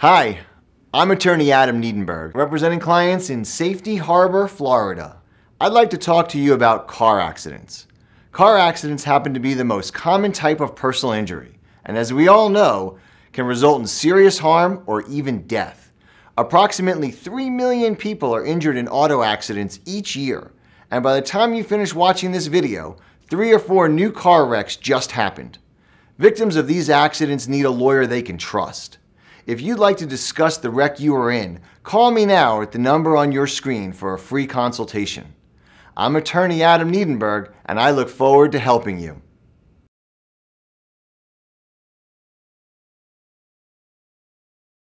Hi, I'm attorney Adam Neidenberg, representing clients in Safety Harbor, Florida. I'd like to talk to you about car accidents. Car accidents happen to be the most common type of personal injury, and as we all know, can result in serious harm or even death. Approximately 3 million people are injured in auto accidents each year, and by the time you finish watching this video, three or four new car wrecks just happened. Victims of these accidents need a lawyer they can trust. If you'd like to discuss the wreck you are in, call me now at the number on your screen for a free consultation. I'm attorney Adam Neidenberg, and I look forward to helping you.